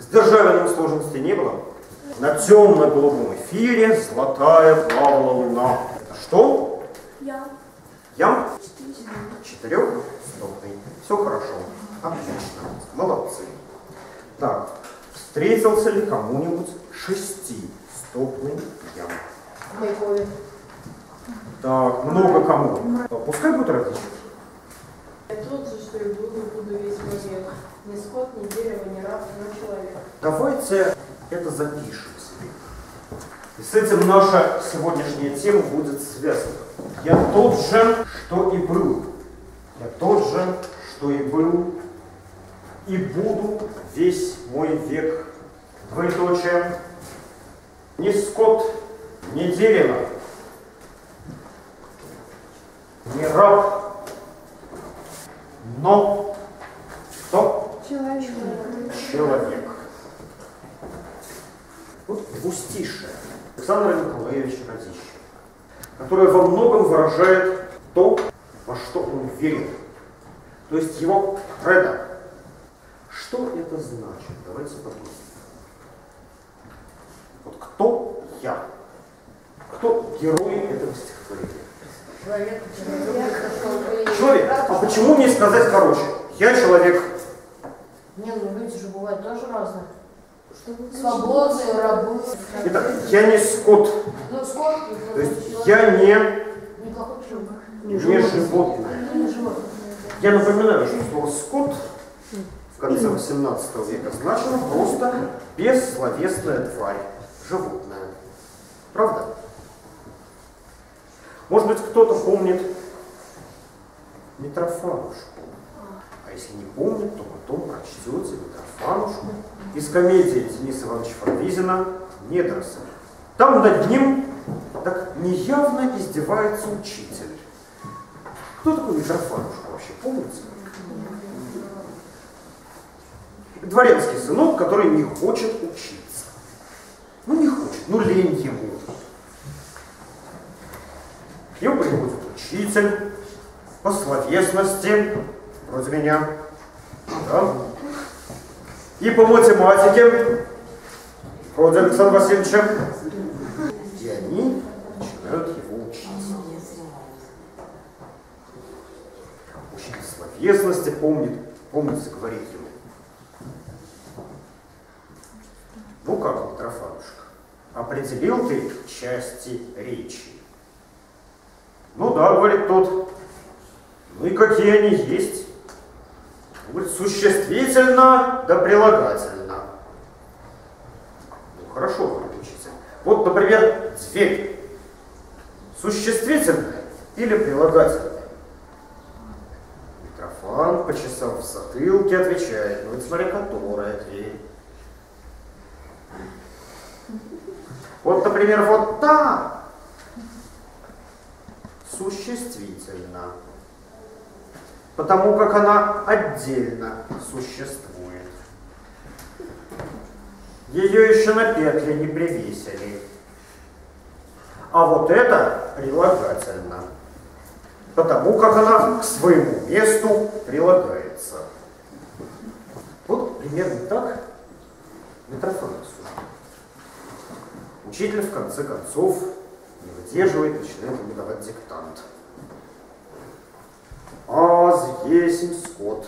С державием сложности не было. На темно-голубом эфире золотая плавала луна. Это что? Я. Ям? Четырехстопный. Все хорошо. Отлично. Молодцы. Так, встретился ли кому-нибудь шестистопный ям? Так, много кому. Пускай будет различие. Я тот же, что и буду, буду весь век. Ни скот, ни дерево, ни раб, но человек. Давайте это запишем себе. И с этим наша сегодняшняя тема будет связана. Я тот же, что и был. Я тот же, что и был. И буду весь мой век. Двоеточие. Ни скот, ни дерево, ни раб, но кто? Человек. человек. Вот двустишее Александра Николаевича Разищева, которое во многом выражает то, во что он верит. То есть его кредо. Что это значит? Давайте подумаем. Вот кто я? Кто герой этого стихотворения? Человек, человек, Человек. А почему мне сказать короче? Я человек. Не, ну люди же бывают тоже разные. Свободные, рабы. Итак, я не скот. Ну, скот, То есть я не, неплохой человек. не животное. Не животное. Я напоминаю, что слово «скот» в конце XVIII века значило просто бессловесная тварь, животное. Правда? Может быть, кто-то помнит Митрофанушку. А если не помнит, то потом прочтете Митрофанушку из комедии Дениса Ивановича Фарвизина «Недоросль». Там над ним так неявно издевается учитель. Кто такой Митрофанушка вообще, помните? Дворянский сынок, который не хочет учиться. Ну не хочет, ну лень ему. К нему приходит учитель по словесности, вроде меня, да? и по математике, вроде Александра Васильевича. И они начинают его учить. Учитель словесности помнит, помнится, говорит ему. Ну как, Митрофанушка, определил ты части речи? Ну да, говорит тот. Какие они есть? Говорит, существительно да прилагательно. Ну хорошо, говорит учитель. Вот, например, дверь. Существительное или прилагательное? Митрофан, почесав в затылке, отвечает, ну это смотря которая дверь. Вот, например, вот та существительна, потому как она отдельно существует. Ее еще на петли не привесили. А вот это прилагательно, потому как она к своему месту прилагается. Вот примерно так Митрофан. Учитель в конце концов не выдерживает, начинает ему давать диктант. Аз есмь скот.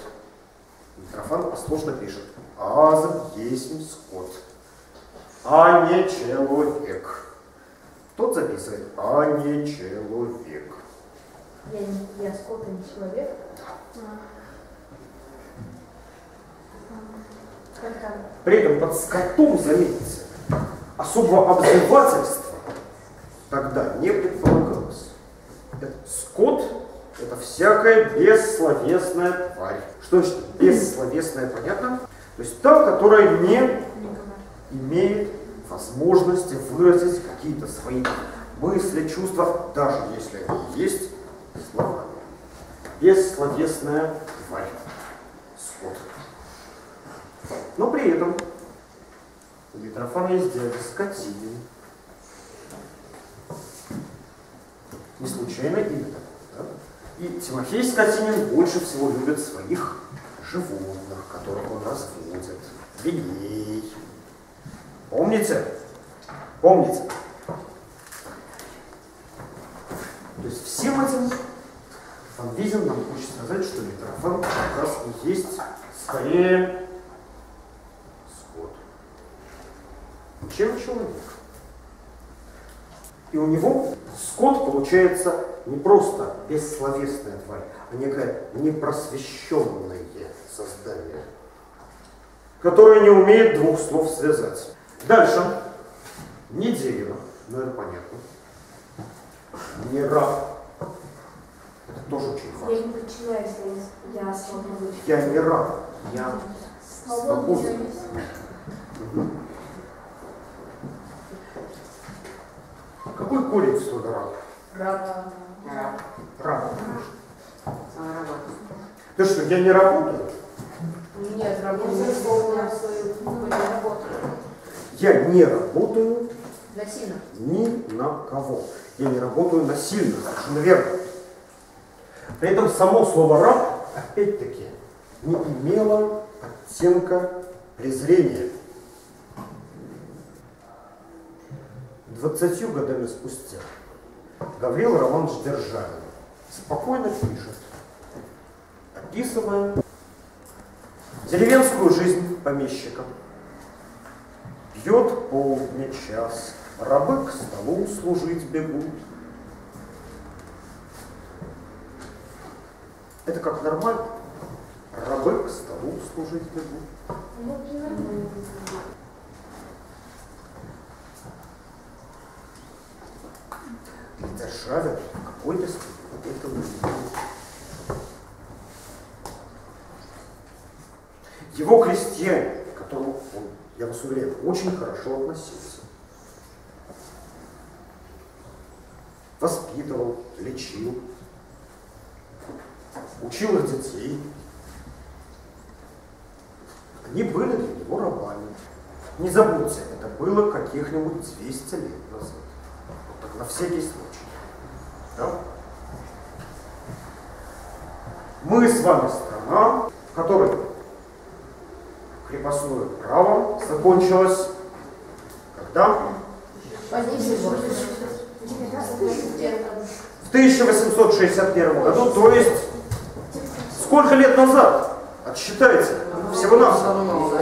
Митрофан послушно пишет. Аз есмь скот. А не человек. Тот записывает. А не человек. Я, не- я скот, а не человек. Как там? При этом под скотом, заметьте, особого обзывательства тогда не предполагалось. Это скот – это всякая бессловесная тварь. Что значит бессловесная, понятно? То есть та, которая не имеет возможности выразить какие-то свои мысли, чувства, даже если они есть словами. Бессловесная тварь. Скот. Но при этом у Митрофана есть дядя Скотинин. Не случайно да? И Тимофей Скотинин больше всего любит своих животных, которых он разводит. Свиней, Помните? Помните? То есть всем этим Фан Визин нам хочет сказать, что Митрофан как раз и есть скорее скот, чем человек. И у него скот получается не просто бессловесная тварь, а некое непросвещенное создание, которое не умеет двух слов связать. Дальше. Не дерево, ну это понятно. Не раб. Это тоже очень важно. Я не если я свободен. Я не раб, я свободен. Мгм. Какой корень в слове раб? Раб. Раб. Ты что, я не работаю? Нет, работа исполнила свою работу. Я не работаю Насильно. ни на кого. Я не работаю насильно, совершенно верно. При этом само слово «раб» опять-таки не имело оттенка презрения. Двадцатью годами спустя Гаврил Романович Державин спокойно пишет, описывая деревенскую жизнь помещика. Бьет полдня час, рабы к столу служить бегут. Это как нормально? Рабы к столу служить бегут. В какой-то степени это ужасно. Его крестьяне, к которым он, я вас уверяю, очень хорошо относился, воспитывал, лечил, учил их детей. Они были для него рабами. Не забудьте, это было каких-нибудь 200 лет назад. Вот так на всякий случай. Да? Мы с вами страна, в которой крепостное право закончилось когда? В 1861 году, то есть сколько лет назад? Отсчитайте. Всего-навсего.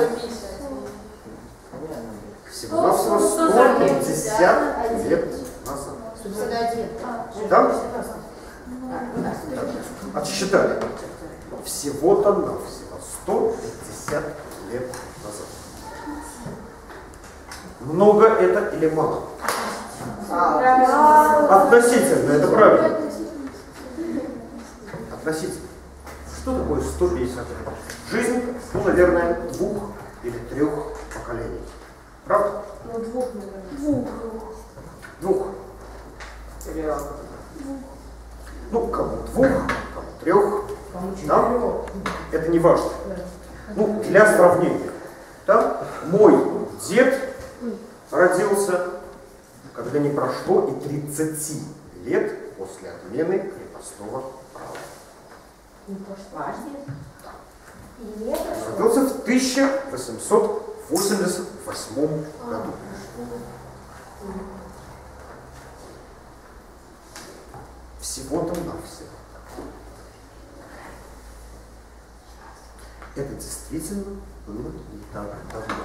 Всего-навсего 150 лет назад. Да? Отсчитали. Всего-то навсего 150 лет назад. Много это или мало? Относительно, это правильно. Относительно. Что такое 150 лет? Жизнь, ну, наверное, двух или трех поколений. Правда? Ну, двух, наверное. Двух. Ну, кому двух, кому трех. Да? Это не важно. Ну, для сравнения. Да? Мой дед родился, когда не прошло и 30 лет после отмены крепостного права. Родился в 1888 году. Всего-то навсего. Это действительно было не так давно.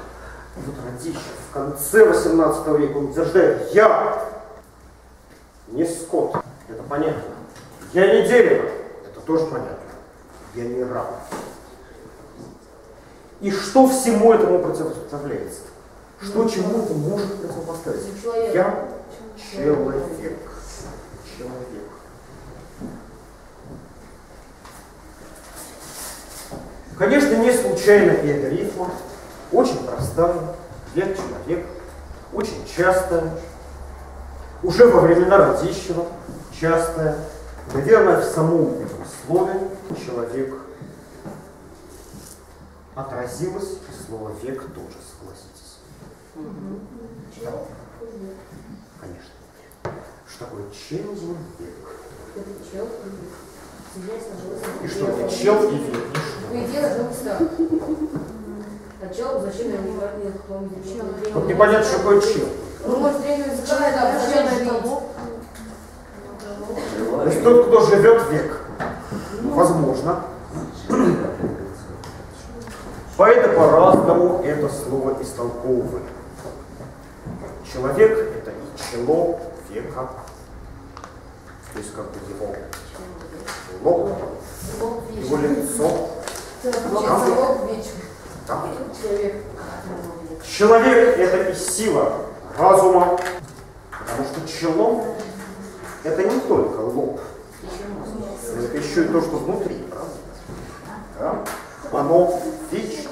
И вот Радищев в конце 18 века утверждает, я не скот, это понятно. Я не дерево, это тоже понятно. Я не раб. И что всему этому противопоставляется? Что чему это может противопоставить? Я человек. Человек. Конечно, не случайно эта рифма очень простая, я человек, очень частая, уже во времена Радищева, частая, наверное, в самом этом слове человек отразилось и слово век тоже, согласитесь. Конечно. Что такое? И что это чел и век? И что? Ну и дело двух стран. Хотел, зачем я не Вот непонятно, что такое чел. Ну, может, тренер закрывает, а зачем я видел? То есть тот, кто живет век. Возможно. Поэты по-разному это слово истолковывают. Человек – это и чело века, то есть как бы его лоб, его лицо. Да. Человек. Человек – это и сила разума, потому что чело – это не только лоб, это еще и то, что внутри, правда? Да? Оно вечно.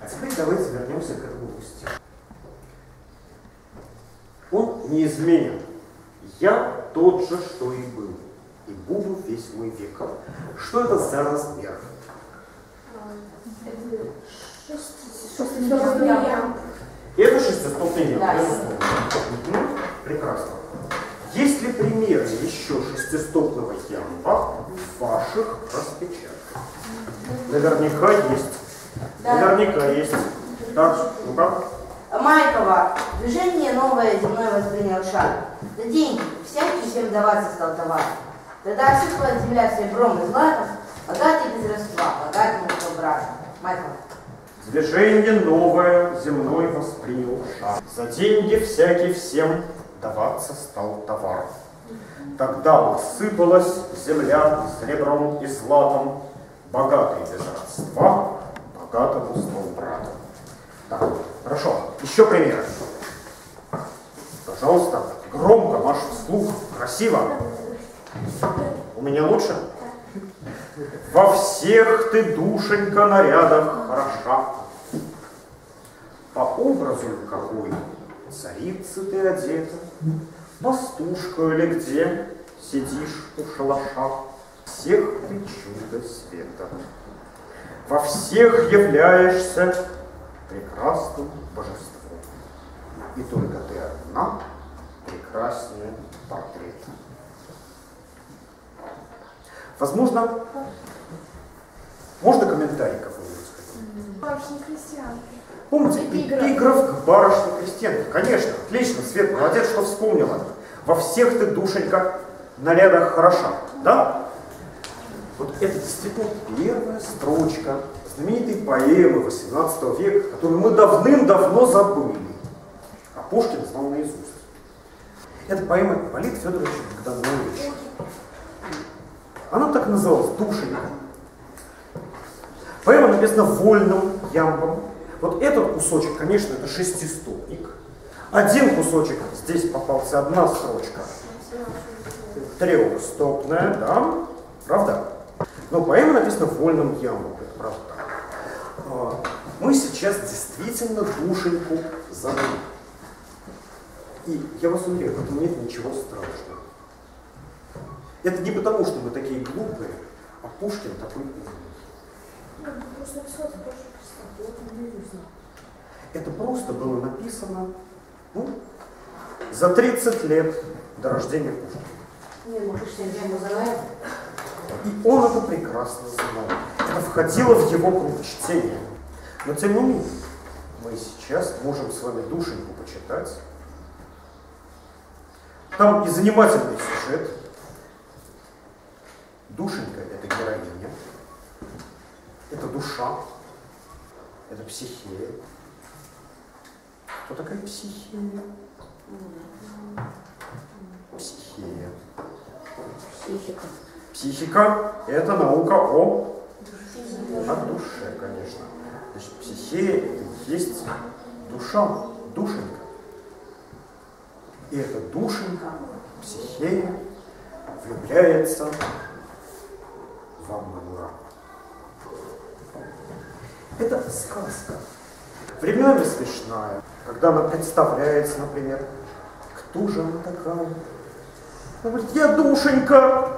А теперь давайте вернемся к этому стиху. Он неизменен. Я тот же, что и был, и буду весь мой век. Что это за размер? Это шестистопный ямб, Да. безусловно. Прекрасно. Есть ли примеры еще шестистопного ямба в ваших распечатках? Наверняка есть. Да. Наверняка есть. Так, ну-ка. Майкова. Движение новое земное воспринял шаг. За деньги всякий всем даваться стал товар. Тогда осыпалась земля серебром и златом, богатый без родства, богатому брат. Майкова. Движение новое земной воспринял шаг. За деньги всякий всем даваться стал товар. Тогда посыпалась земля серебром и златом, богатый без родства, богатому стал братом. Так, хорошо. Еще пример. Пожалуйста, громко, ваш вслух, красиво. У меня лучше? Во всех ты, душенька, нарядах хороша. По образу какой царицы ты одета, Пастушка или где сидишь у шалаша, Всех ты чудо света. Во всех являешься прекрасным божеством. И только ты одна прекраснее портрета. Возможно, можно комментарий какой-нибудь сказать? Барышня крестьянки. Помните, Эпиграф. к барышне крестьянке? Конечно, отлично, Свет, молодец, что вспомнила. Во всех ты, душенька, нарядах хороша. Да? Вот это действительно первая строчка знаменитой поэмы 18 века, которую мы давным-давно забыли. А Пушкин знал наизусть. Это поэма Ипполита Федоровича Богдановича. Она так называлась «Душенька». Поэма написана вольным ямбом. Вот этот кусочек, конечно, это шестистопник. Один кусочек, здесь попался одна строчка. Трехстопная, да, правда? Но поэма написана вольным ямбом, это правда. А, Мы сейчас действительно душеньку забыли. И я вас уверяю, в этом нет ничего страшного. Это не потому, что мы такие глупые, а Пушкин такой умный. Знаю. Это просто было написано ну, за 30 лет до рождения Пушкина. И он это прекрасно знал. Это входило в его круг чтения. Но тем не менее, мы сейчас можем с вами душеньку почитать. Там и занимательный сюжет. Душенька – это героиня, это душа, это психея. Кто такая психея? Психея. Психика. Психика – это наука о, о душе, конечно. Значит, психея – это есть душа, душенька. И эта душенька, психея, влюбляется в Амура. Это сказка. Временами смешная, когда она представляется, например, кто же она такая? Она говорит, я душенька,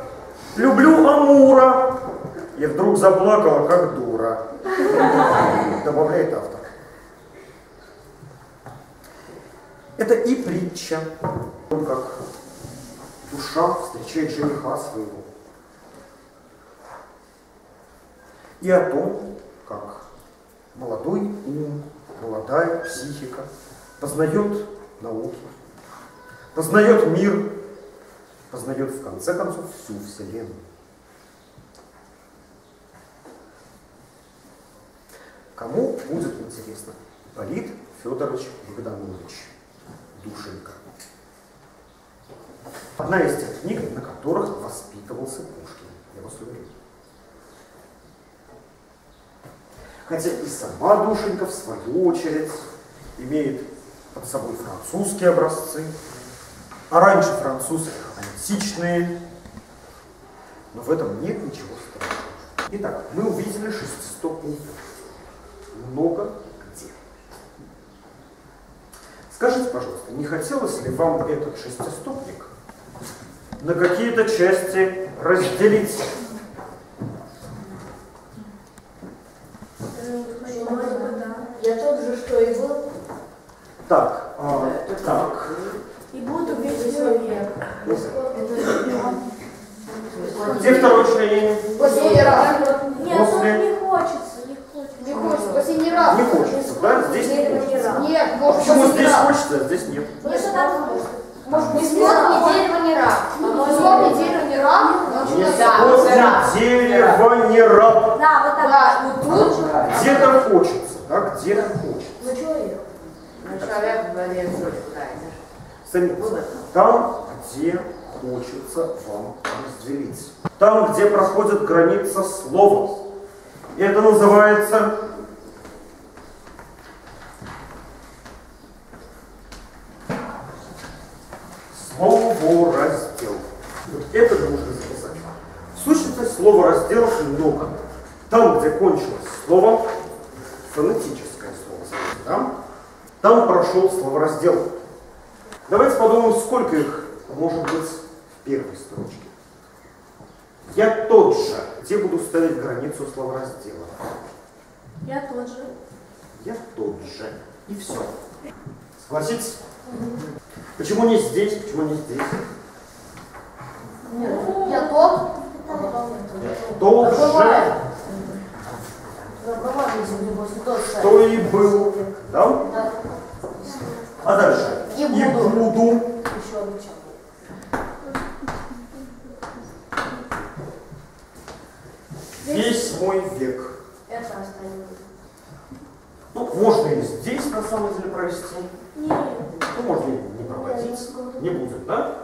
люблю Амура. И вдруг заплакала, как дура. Добавляет автор. Это и притча, как душа встречает жениха своего. И о том, как молодой ум, молодая психика познает науки, познает мир, познает в конце концов всю Вселенную. Кому будет интересно? Полит Федорович Богданович Душенко. Одна из тех книг, на которых воспитывался Пушкин. Я вас уверяю. Хотя и сама Душенька, в свою очередь, имеет под собой французские образцы, а раньше французских античные, но в этом нет ничего страшного. Итак, мы увидели шестистопный много где. Скажите, пожалуйста, не хотелось ли вам этот шестистопник на какие-то части разделить? Я тот же, что и был. Так, а, так. И буду весь человек. Где второе членение? Последний раз. Нет, После- ну, не хочется, не хочется. Не хочешь, последний раз. Не хочется, да? Здесь не хочется. Нет, может, почему здесь раз. хочется, а здесь нет? Же надо Может, не смог, ни дерево, ни рак. Не смог, ни дерево, ни но Не скот, ни дерево, ни раб. Да, вот так. Да, вот тут Где-то хочется, да? Где-то хочется. Там, где хочется вам разделить. Там, где проходит граница слова. И это называется словораздел. Вот это нужно записать. В сущности, слова-разделов много. Там, где кончилось слово, фонетическое слово, да? Там прошел словораздел. Давайте подумаем, сколько их может быть в первой строчке. Я тот же. Где буду ставить границу словораздела? Я тот же. Я тот же. И все. Согласитесь? Почему не здесь? Почему не здесь? я тот. Тот же, Бывает. Что и был. Да? А дальше? И буду. буду. Еще одну Весь мой век. Это останется. Ну, можно и здесь, на самом деле, провести. Нет. Ну, можно и не проводить. Не будет, да?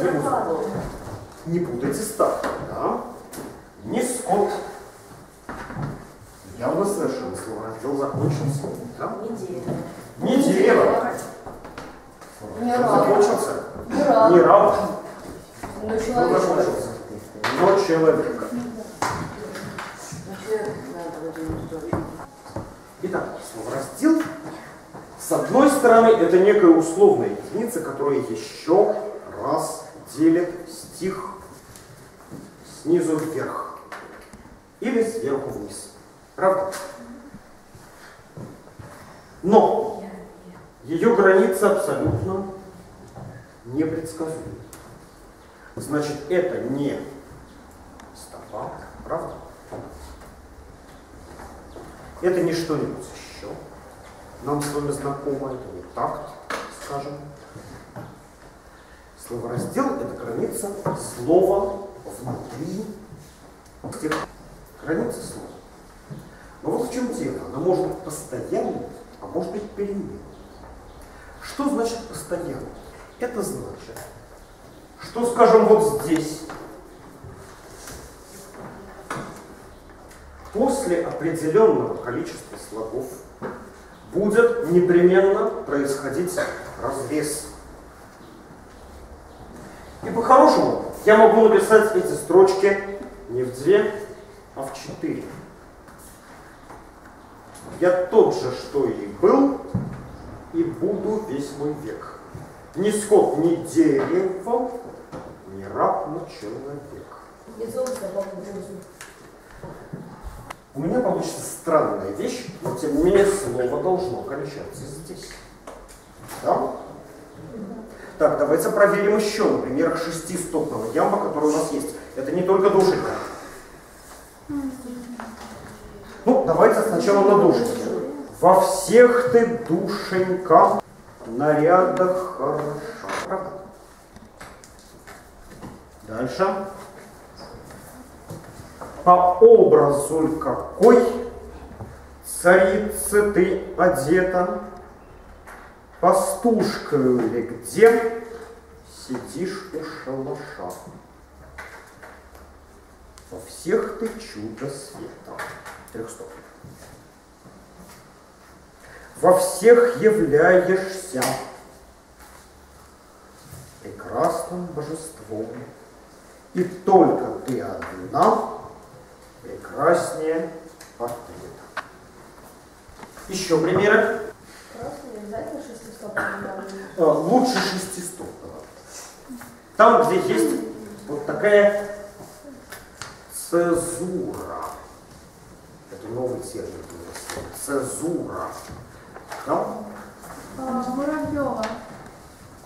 Не будет. Не путайте ставки, да? Не скот. Явно совершенно слово раздел закончился. Да? Не дерево. Не рак. Закончился. Не рак. Не раб. Ну, Но человек. закончился. Но человек. Итак, слово раздел. С одной стороны, это некая условная единица, которая еще раз делит стих снизу вверх или сверху вниз. Правда? Но ее граница абсолютно непредсказуема. Значит, это не стопа, правда? Это не что-нибудь еще. Нам с вами знакомо, это не такт, скажем. Словораздел – это граница слова внутри тех границы слова. Но вот в чем дело. Она может быть постоянной, а может быть переменной. Что значит постоянно? Это значит, что, скажем, вот здесь после определенного количества слогов будет непременно происходить разрез. И по-хорошему я могу написать эти строчки не в две, а в четыре. Я тот же, что и был, и буду весь мой век. Ни скот, ни дерево, ни раб, но человек. У меня получится странная вещь, но тем не менее слово должно кончаться здесь. Да? Так, давайте проверим еще на примерах шестистопного ямба, который у нас есть. Это не только душенька. Ну, давайте сначала на душеньке. Во всех ты, душенька, нарядах хороша. Дальше. По образу какой царицы ты одета, Пастушкою ли где сидишь у шалаша? Во всех ты чудо света. Трехстопник. Во всех являешься прекрасным божеством, и только ты одна прекраснее портрета. Еще примеры. Э, Лучше шестистопного. Там, где есть вот такая цезура. Новый термин. Цезура. Там А, Муравьева.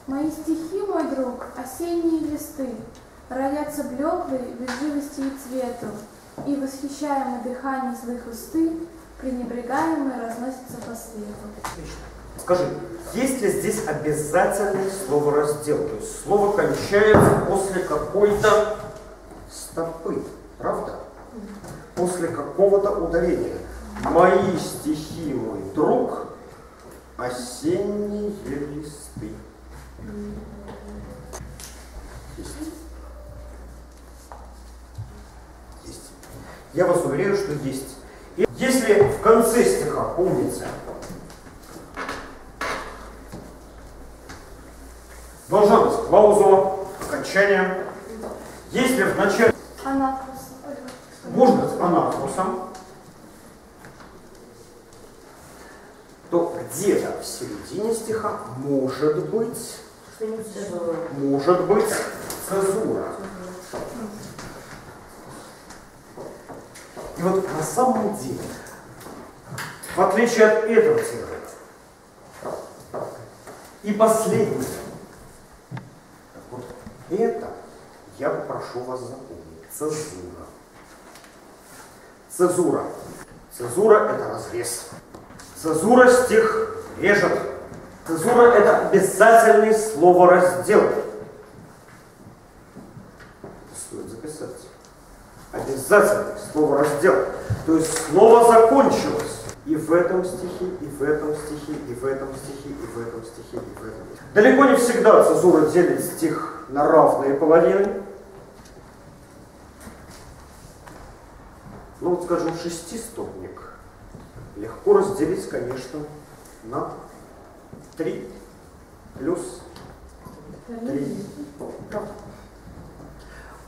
Мои стихи, мой друг, осенние листы, Родятся блеклые без живости и цвету, И, восхищаемый дыханием злых усты, Пренебрегаемые разносятся по свету. Отлично. Скажи, есть ли здесь обязательный словораздел? То есть слово кончается после какой-то стопы, правда? После какого-то ударения. Мои стихи, мой друг, осенние листы. Есть. Есть. Я вас уверяю, что есть. И если в конце стиха, помните, должна быть клаузула, окончание. Если в начале Анафрос. Может быть анафросом, то где-то в середине стиха может быть, может быть цезура. И вот на самом деле, в отличие от этого термина, и последнего, вот это я попрошу вас запомнить. Цезура. Цезура. Цезура это разрез. Цезура стих режет. Цезура это обязательный словораздел. Это стоит записать. Обязательный словораздел. То есть слово закончилось. И в этом стихе, и в этом стихе, и в этом стихе, и в этом стихе, и в этом. Далеко не всегда цезура делит стих на равные половины. Ну вот, скажем, шестистопник легко разделить, конечно, на три плюс три.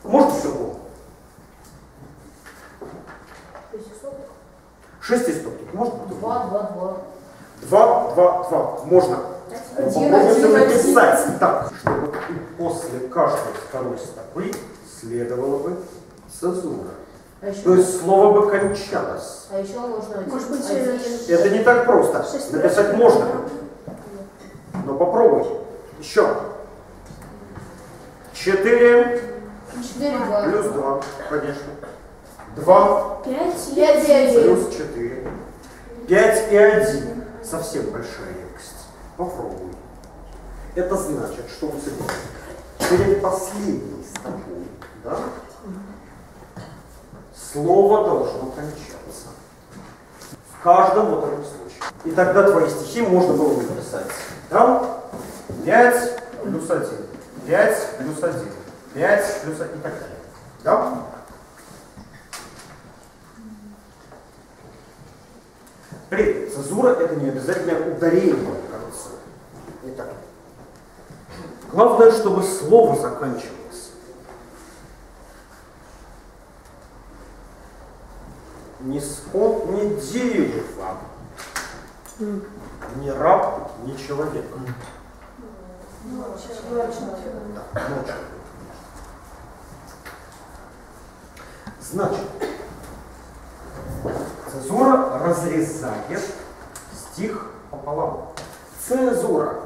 Может всего. Шестистопник может быть? Два, два, два. Два, два, два. Можно. Один, написать так, чтобы после каждой второй стопы следовало бы цезура. А еще, То есть слово бы кончалось. а еще можно Может быть, один. Это не так просто. Написать можно. Но попробуй. Еще. Четыре Четыре, два. плюс два, конечно. Два Пять. Пять и один. плюс четыре. Пять и один. Совсем большая редкость. Попробуй. Это значит, что у тебя перед последней стопой, да, слово должно кончаться. В каждом вот этом случае. И тогда твои стихи можно было бы написать. Там 5 плюс 1, 5 плюс 1, 5 плюс 1 и так далее. Да? При цезура это не обязательно ударение в конце. Итак, главное, чтобы слово заканчивалось. Ни скот, ни дерево, ни раб, ни человек. Значит, цезура разрезает стих пополам. Цезура.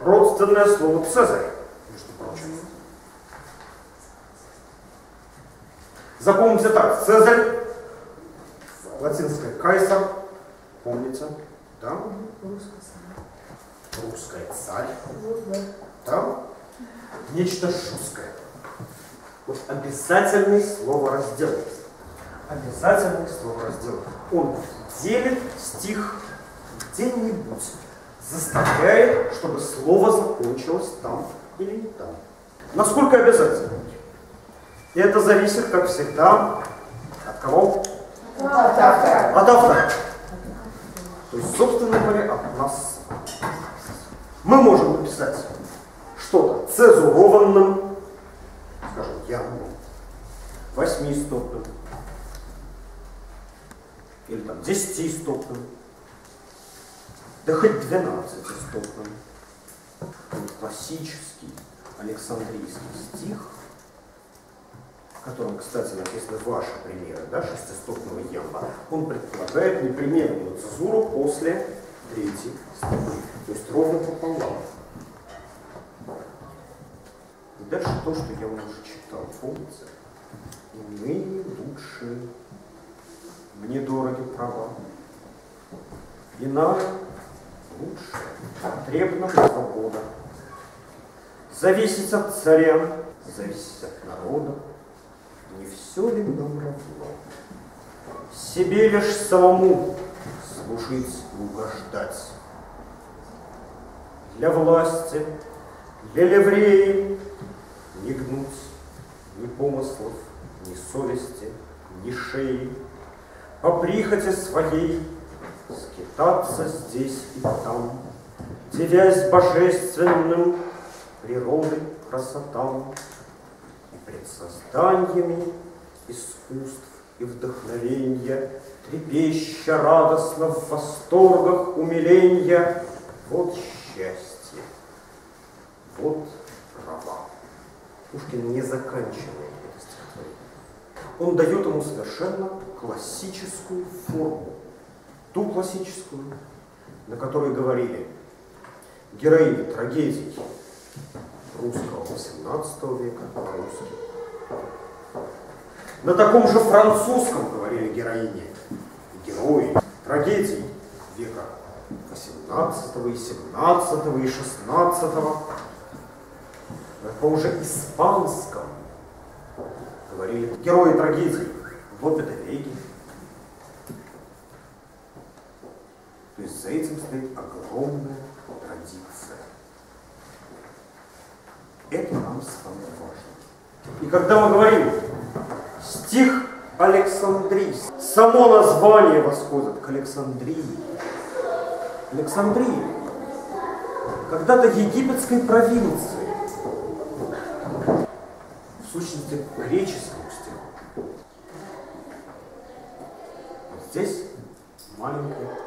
Родственное слово Цезарь, между прочим. Запомните так, Цезарь Латинское кайсер, помните, да? Русская Русская царь, да. Нечто жесткое. Вот обязательный словораздел. Обязательный словораздел. Он делит стих где-нибудь, заставляет, чтобы слово закончилось там или не там. Насколько обязательно? И это зависит, как всегда, от кого? От автора. То есть, собственно говоря, от нас. Мы можем написать что-то цезурованным, скажем, явным, восьмистопным, или там десятистопным, да хоть двенадцатистопным. Классический Александрийский стих, в котором, кстати, написаны ваши примеры, да, шестистопного ямба, он предполагает непременную цезуру после третьей стопы, то есть ровно пополам. И дальше то, что я уже читал, помните? Иные лучшие, мне дороги права. Иная лучше, потребна свобода. Зависеть от царя, зависеть от народа, не все ли нам равно? Себе лишь самому служить и угождать. Для власти, для ливреи не гнуть ни помыслов, ни совести, ни шеи, по прихоти своей скитаться здесь и там, девясь божественным природой красотам созданиями искусств и вдохновенья, трепеща радостно в восторгах умиления, вот счастье, вот права. Пушкин не заканчивает это стихотворение. Он дает ему совершенно классическую форму, ту классическую, на которой говорили героини трагедий русского XVIII века, русских. На таком же французском говорили героини герои трагедий века XVIII и XVII и XVI. На таком же испанском говорили герои трагедий Лопе де Веги. То есть за этим стоит огромная традиция. Это нам с вами важно. И когда мы говорим стих Александрий, само название восходит к Александрии. Александрии, когда-то египетской провинции, в сущности греческому стиху. Здесь маленькая пауза.